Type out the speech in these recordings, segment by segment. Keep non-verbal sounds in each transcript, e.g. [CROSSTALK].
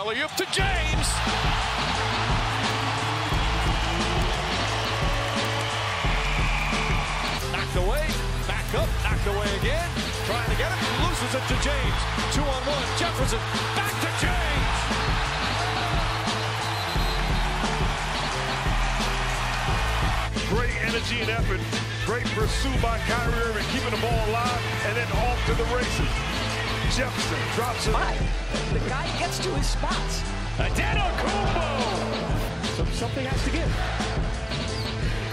Alley up to James. Knocked away, back up, knocked away again. Trying to get it, loses it to James. Two on one, Jefferson, back to James. Great energy and effort. Great pursuit by Kyrie Irving, keeping the ball alive, and then off to the races. Jefferson drops it. Why? The guy gets to his spots. Adetokounmpo! So something has to give.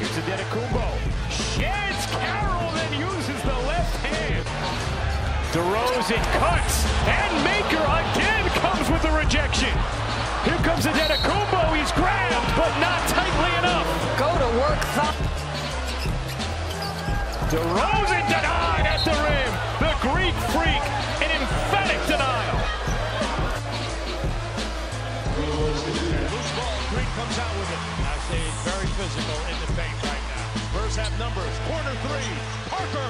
Here's Adetokounmpo. Sheds Carroll, then uses the left hand. DeRozan cuts, and Maker again comes with the rejection. Here comes Adetokounmpo. He's grabbed, but not tightly enough. Go to work. DeRozan denied comes out with it. I say it's very physical in the paint right now. Spurs have numbers. Corner three, Parker.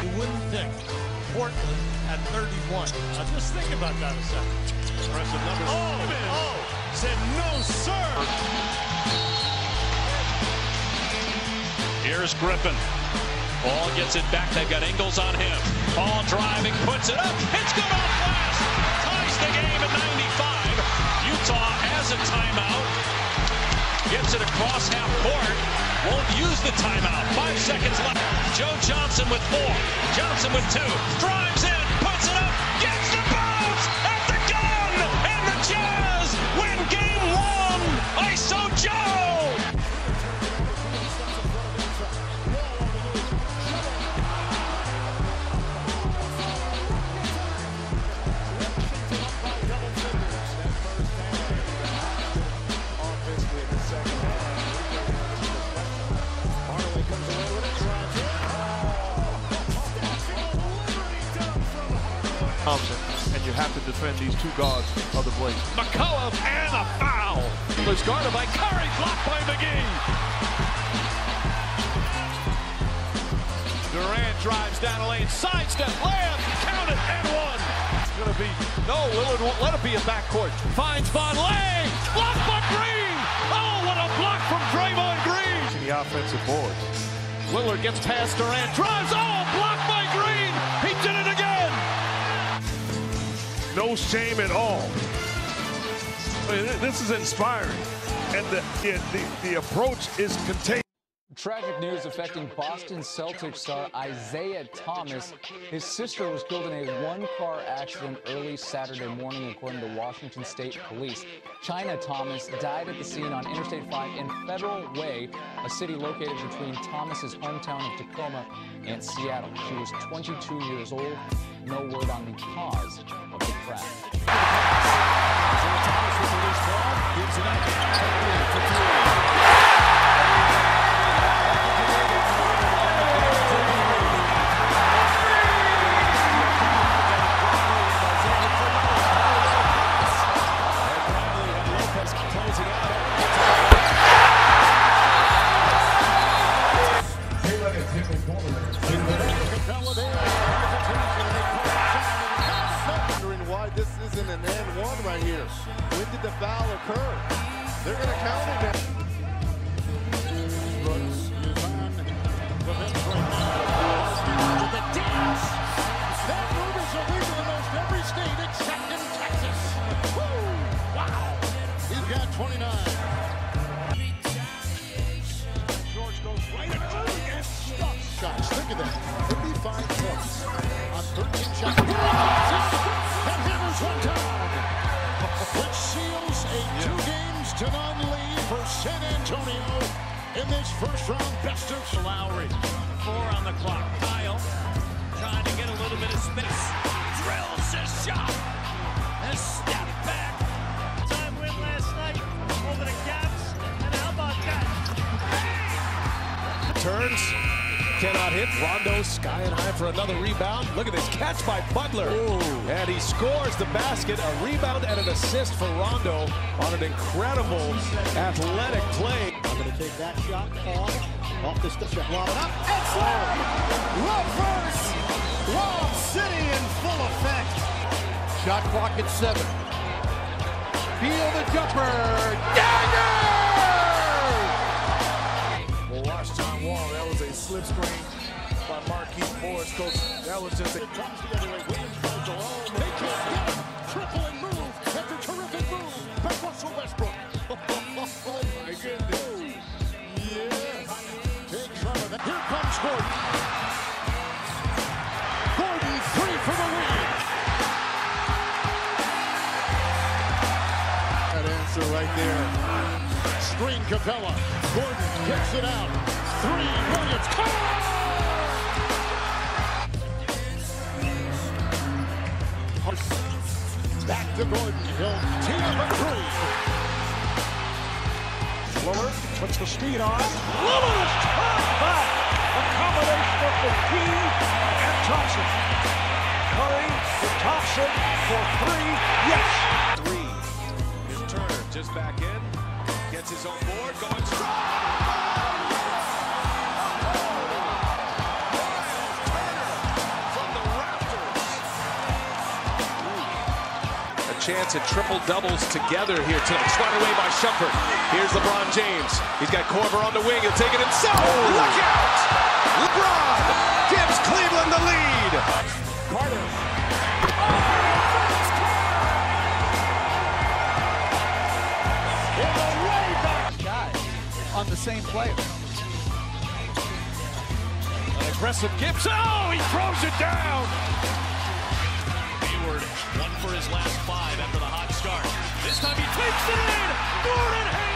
You wouldn't think Portland at 31. Now just think about that a second. Impressive numbers. Oh, oh, said no, sir. Here's Griffin. Ball gets it back. They've got Ingles on him. Ball driving, puts it up. It's good off glass. Ties the game at 95. Utah has a timeout. Gets it across half court. Won't use the timeout. Five seconds left. Joe Johnson with four. Johnson with two. Drives in, puts it up, gets the bounce at the gun. And the Jazz win game one. ISO Joe. Defend these two guards of the Blazers. McCollum and a foul. Was guarded by Curry, blocked by McGee. Durant drives down the lane, sidestep, layup, count it, and one. It's gonna be no. Lillard won't let it be a backcourt. Finds Vonleh, blocked by Green. Oh, what a block from Draymond Green. The offensive boards. Lillard gets past Durant, drives. Oh, blocked by No shame at all. I mean, this is inspiring, and the the, the, the approach is contained. Tragic news affecting Boston Celtics star Isaiah Thomas. His sister was killed in a one-car accident early Saturday morning, according to Washington State Police. China Thomas died at the scene on Interstate 5 in Federal Way, a city located between Thomas's hometown of Tacoma and Seattle. She was 22 years old. No word on the cause of this isn't an and one right here. When did the foul occur? They're going to count it now. The dance. That move is illegal in most every state except in Texas. Woo! Wow. He's got 29. George goes right at it. Shots. Look at that. 55 points on 13 shots. Seals a two games to none lead for San Antonio in this first round best of Lowry. Four on the clock. Kyle trying to get a little bit of space. Drills his shot. And step back. Time win last night over the Cavs. And how about that? Turns. Cannot hit. Rondo skying high for another rebound. Look at this catch by Butler. And he scores the basket. A rebound and an assist for Rondo on an incredible athletic play. I'm going to take that shot. Paul off the step. Lob it up. And slam! Reverse! Lob City in full effect. Shot clock at seven. Feel the jumper. Dagger! Screen by Marquise Morris. Coach, that was just a... It comes the other way. Williams by Jerome. They can't get it. Triple and move. After terrific move by Russell Westbrook. [LAUGHS] oh, my goodness. Yes. Big some of that. Here comes Gordon. Gordon, three for the win. That answer right there. Screen Capela. Gordon kicks it out. Three. Williams. Back to Gordon. He'll tee up a three. Lillard puts the speed on. Lillard is tied back. A combination of McGee and Thompson. Curry to Thompson for three. Yes. Three. Here's Turner just back in. Gets his own board. Going strong. Chance at triple doubles together here tonight. Swat away by Shumpert. Here's LeBron James. He's got Korver on the wing. He'll take it himself. Look out! LeBron gives Cleveland the lead. Carter. In the way back. Guys on the same player. An aggressive Gibson. Oh, he throws it down. Time he takes it in. Gordon Hayward.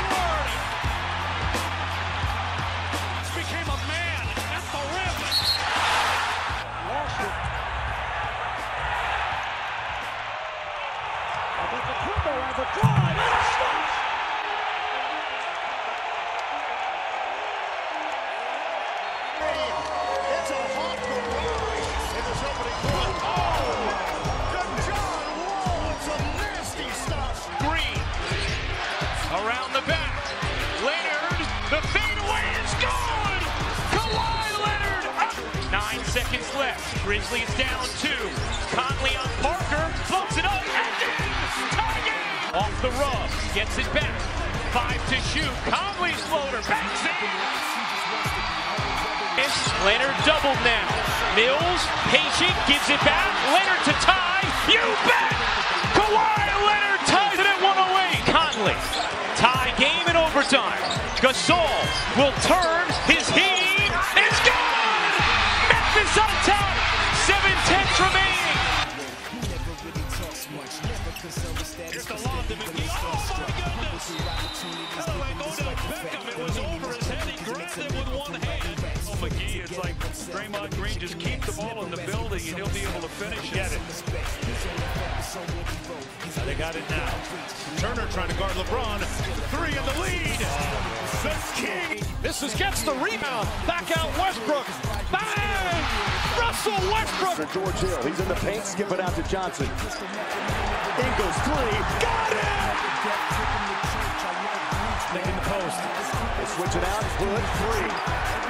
Leonard doubled now. Mills, patient, gives it back. Leonard to tie. You bet! Kawhi Leonard ties it at 108. Conley, tie game in overtime. Gasol will turn Draymond Green, just keep the ball in the building and he'll be able to finish Get it. They got it now. Turner trying to guard LeBron. Three in the lead. The king. This is gets the rebound. Back out Westbrook. Bang! Russell Westbrook. For George Hill, he's in the paint, skip it out to Johnson. Ingles three, got it! Making the post. They switch it out, Hood three.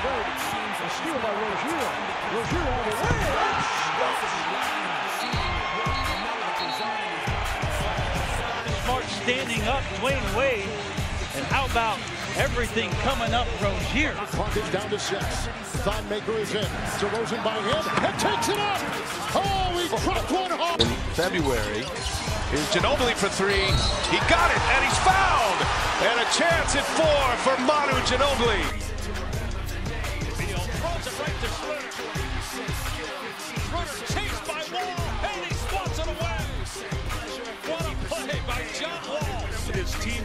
floor at Motor Straight. A steal by Rozier. Rozier all the way. Smart standing up, Dwyane Wade. And how about Everything coming up from here. Clock is down to six. Thon Maker is in. DeRozan by him and takes it up. Oh, he dropped one home. In February, here's Ginobili for three. He got it, and he's fouled. And a chance at four for Manu Ginobili.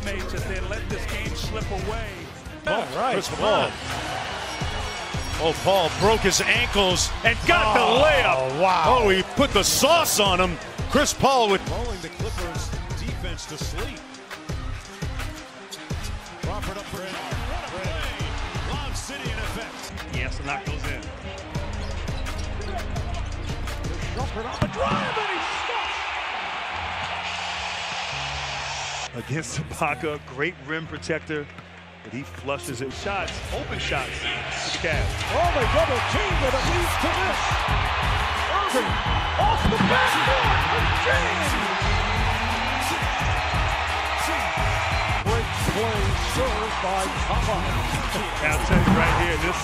Teammates that they let this game slip away. All right, Chris Paul. Oh, Paul broke his ankles and got Oh, the layup. wow. Oh, he put the sauce on him. Chris Paul with Rolling the Clippers defense to sleep. Crawford up for a shot. What a play. Lob City in effect. He has to knock those in. Crawford on the drive, against [LAUGHS] Ibaka, great rim protector, but he flushes his shots, open shots to the Cavs. Oh, they double team, but it leads to this. Irving off the backboard for James. Great play served by Papa. I'll tell you right here, this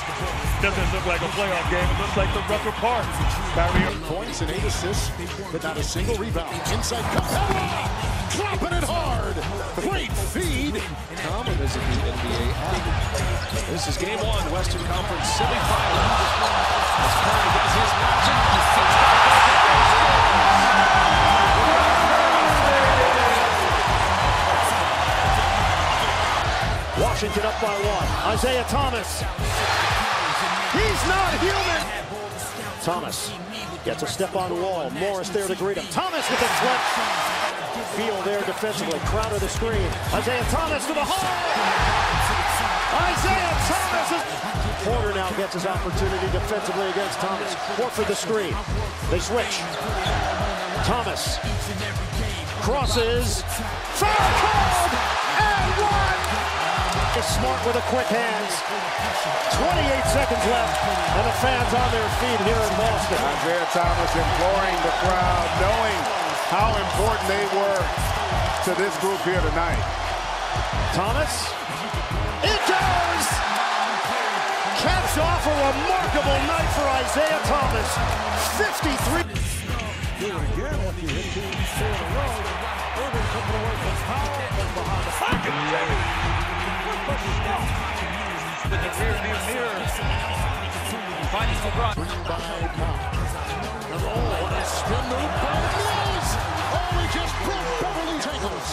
doesn't look like a playoff game. It looks like the Rucker Park. Kyrie Points and eight assists, but not a single rebound. Inside Capela, dropping it hard. Great feed. Common is in the NBA app. This is game one, Western Conference semifinal. As Curry does his magic. Washington up by one. Isaiah Thomas. He's not human. Thomas gets a step on wall. Morris there to greet him. Thomas with a flip. Field there defensively. Crowder the screen. Isaiah Thomas to the hole. Isaiah Thomas. Porter now gets his opportunity defensively against Thomas. Horford the screen. They switch. Thomas crosses. Foul called and one is smart with a quick hands. 28 seconds left, and the fans on their feet here in Boston. Isaiah Thomas imploring the crowd, knowing how important they were to this group here tonight. Thomas, it goes! Caps off a remarkable night for Isaiah Thomas. 53. Do it again after you hit two four in a row. Irving coming away from Powell and behind the stuff? With the rear view mirror. Finding LeBron. And oh, what a spin move by Mills. Oh, he just broke Beverley's ankles.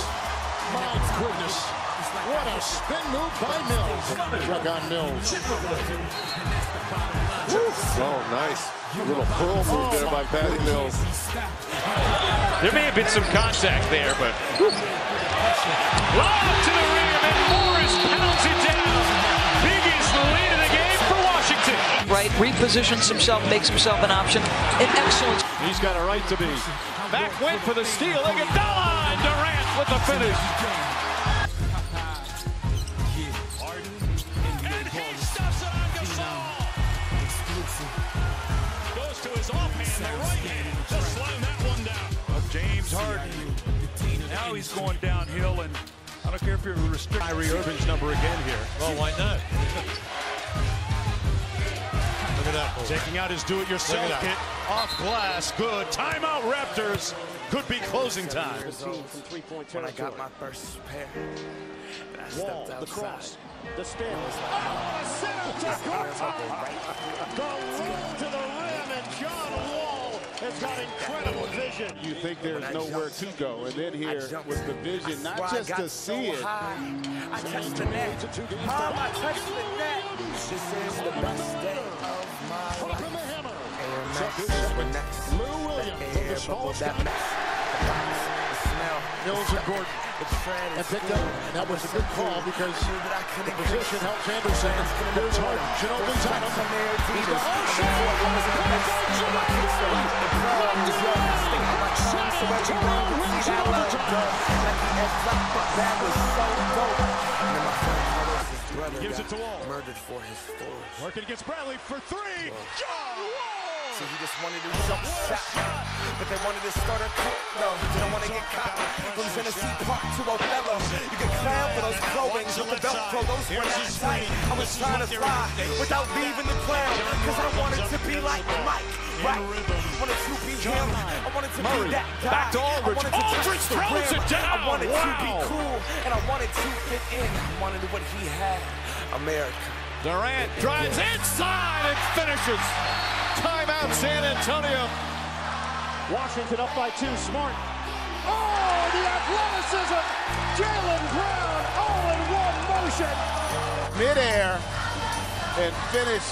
My goodness. What a spin move by Mills. Drug on Mills. Oh, nice. Little pearl move there by Patty Mills. There may have been some contact there, but. Lob to the repositions himself, makes himself an option. An excellent. He's got a right to be. Back went for the steal. Iguodala and Durant with the finish. And he stuffs it on Gasol. Goes to his offhand, the right hand. Just slam that one down. James Harden. Now he's going downhill, and I don't care if you're restricted. Kyrie Irving's number again here. Well, why not? [LAUGHS] Look at that. Taking out his do-it-yourself kit. Off glass. Good. Timeout Raptors. Could be closing time. When I got my first pair, Wall, the cross, the spin. Oh, set up to Gortat. The roll to the rim, and John Wall has got incredible vision. You think there's nowhere to go, and then here with the vision, not just to see it. I touched the net. Mom, I touched the net. This is the best day my From the hammer. Lou Williams the small that smell. Mills and Gordon. And picked up. And that was a good call because the position helps Anderson. Here's Harden. Ginobili's on him. He's got oh, shot. Gives it to Wall. Murdered for his force. Working against Bradley for three. See, he just wanted to jump shot. But they wanted to start a quick, no. They don't want to get caught. From Tennessee Park to Othello. You can clown for those clothings with the Velcro. Those were not tight. I was trying to fly without leaving the clown. Cause I wanted to be like Mike. Right? Wanted to be him. I wanted to be that guy. back to Aldridge. I wanted to touch Aldridge the throws it down. I wanted to be cool. And I wanted to fit in. I wanted to what he had. America. Durant drives inside and finishes. Timeout San Antonio. Washington up by two. Smart. Oh, the athleticism. Jaylen Brown all in one motion. Midair and finish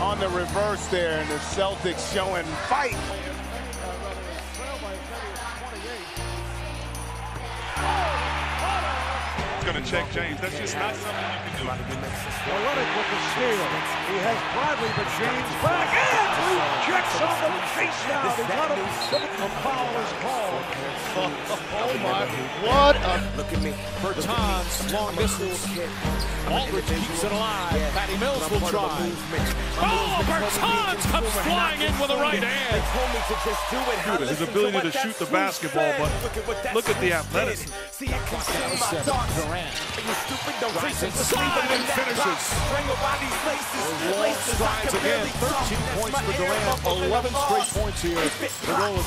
on the reverse there, and the Celtics showing fight. Going to check James. That's just not something you can do. Olynyk with the steal. He has Bradley, but James back and rejects on the face now. They got him. A foul is called. Oh my! What a Look at me. Bertans, long distance. Aldridge keeps it alive. Patty Mills will try. Oh, Bertans comes flying in with the right hand. told me to just do it. I His ability to shoot the basketball, but Look at what that look at the swoosh athleticism. Did. See, it concealed my Seven, thoughts. Durant. Are you stupid? Drives reason in and finishes. Strangled by these laces. Laces strides again. 13 points for Durant. bubble in the 11 straight points here. The goal is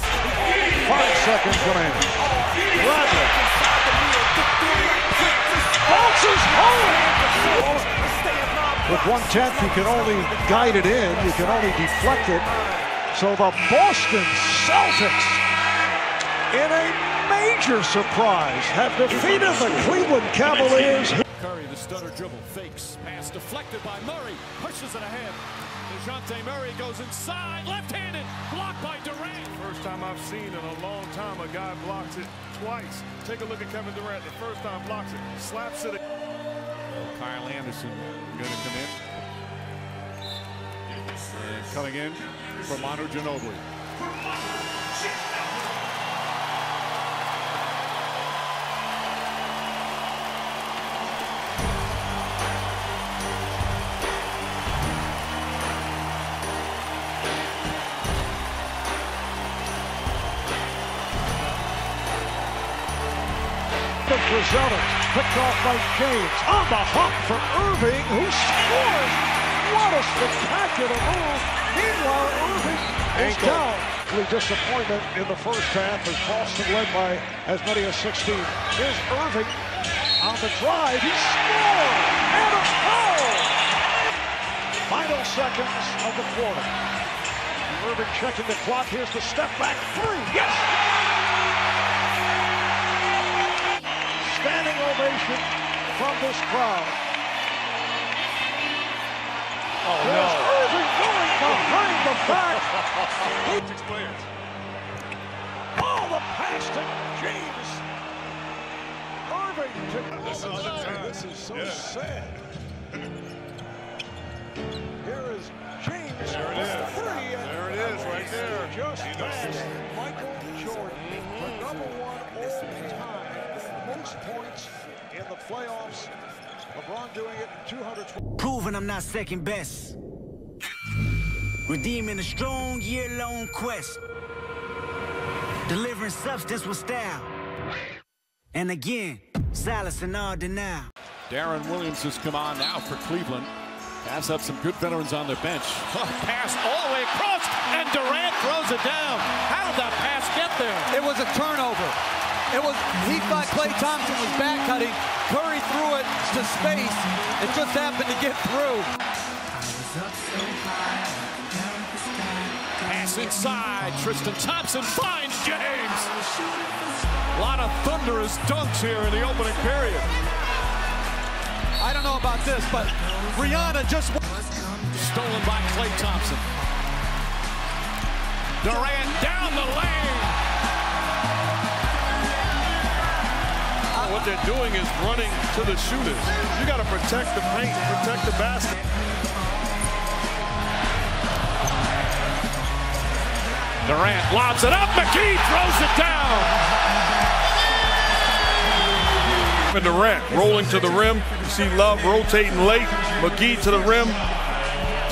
Five seconds oh, remaining. Bradley. Bounces home. With one tenth, you can only guide it in. You can only deflect it. So the Boston Celtics, in a major surprise, have defeated the Cleveland Cavaliers. Curry, the stutter dribble, fakes, pass deflected by Murray, pushes it ahead. DeJounte Murray goes inside, left-handed, blocked by Durant. First time I've seen in a long time a guy blocks it twice. Take a look at Kevin Durant. The first time blocks it, slaps it. Kyle Anderson going to come in. And coming in for Manu Ginobili. Of picked off by James. On the hop for Irving, who scores. What a spectacular move. Meanwhile, Irving is down. The disappointment in the first half as Boston led by as many as 16. Here's Irving on the drive. He scores! And a foul! Final seconds of the quarter. Irving checking the clock. Here's the step back three. Yes! Ovation from this crowd. Oh There's no! Irving going behind the back. [LAUGHS] Six players. Oh, the pass to James. Irving to This is the time. This is so Yeah. sad. Here is James. There it is. There it is, right there. Just past Michael Jordan, the number one all-time most points in the playoffs. LeBron doing it in 220. Proving I'm not second best. Redeeming a strong year-long quest. Delivering substance with style. And again, silence and all denial. Deron Williams has come on now for Cleveland. Has up some good veterans on their bench. pass all the way across, and Durant throws it down. How did that pass get there? It was a turnover. It was he thought Klay Thompson was back cutting. Curry threw it to space. It just happened to get through. Pass inside. Tristan Thompson finds James. A lot of thunderous dunks here in the opening period. I don't know about this, but Rihanna just Stolen by Klay Thompson. Durant down the lane. What they're doing is running to the shooters. You got to protect the paint, protect the basket. Durant lobs it up. McGee throws it down. And Durant rolling to the rim. You see Love rotating late. McGee to the rim.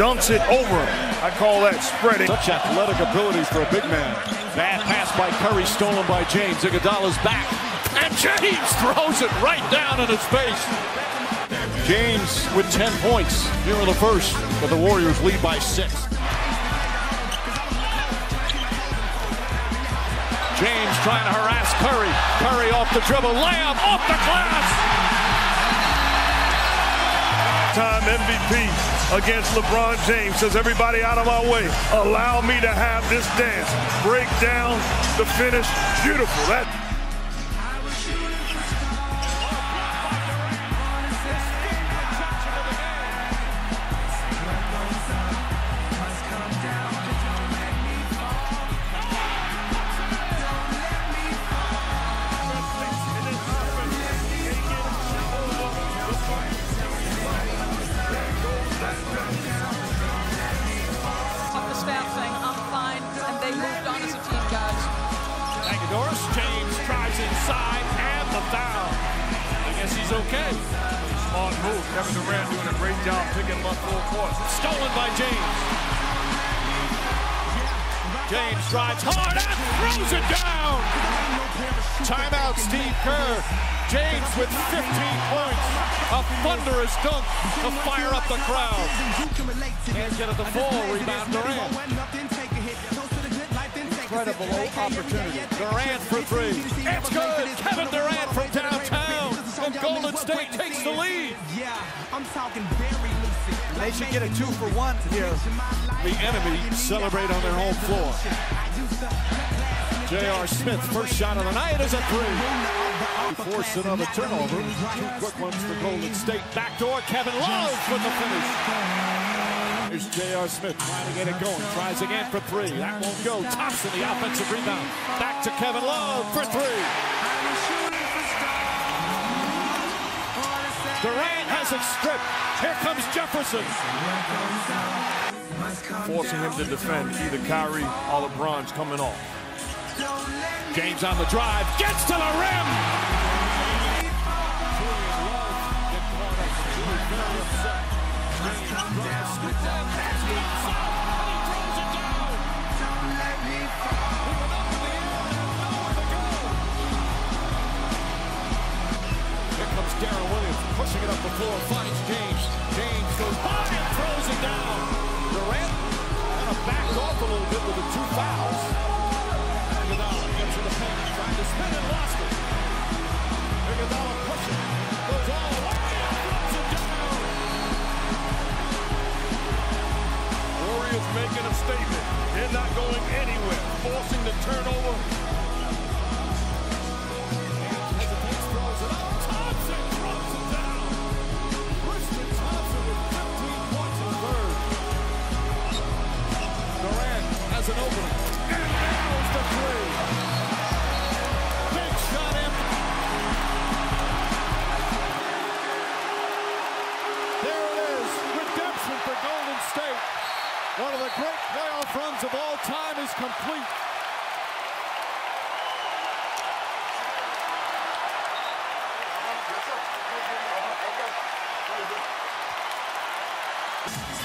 Dunks it over him. I call that spreading. Such athletic ability for a big man. Bad pass by Curry, stolen by James. Iguodala's back. And James throws it right down in his face. James with 10 points here in the first, but the Warriors lead by six. James trying to harass Curry. Curry off the dribble, layup off the glass. Time MVP against LeBron James says everybody out of my way. Allow me to have this dance. Break down the finish. Beautiful. That foul. I guess he's okay. smart move. Kevin Durant doing a great job picking him up full court. Stolen by James. James drives hard and throws it down. Timeout, Steve Kerr. James with 15 points. A thunderous dunk to fire up the crowd. Can't get at the ball. Rebound Durant. Incredible opportunity. Durant for three. It's good. Kevin Durant from downtown. And Golden State takes the lead. They should get a two for one here. The enemy celebrate on their home floor. J.R. Smith, first shot of the night is a three. He forced another turnover. Two quick ones for Golden State. Backdoor, Kevin Love for the finish. Here's J.R. Smith trying to get it going. Tries again for three. That won't go. Thompson, the offensive rebound. Back to Kevin Love for three. Durant has it stripped. Here comes Jefferson. Forcing him to defend either Kyrie or LeBron's coming off. James on the drive, gets to the rim. Deron Williams, pushing it up the floor, finds James. James goes by and throws it down. Durant kind of off a little bit with the two fouls. Iguodala gets in the paint, trying to spin and lost it. Iguodala pushing, goes all statement. They're not going anywhere. Forcing the turnover. Bye.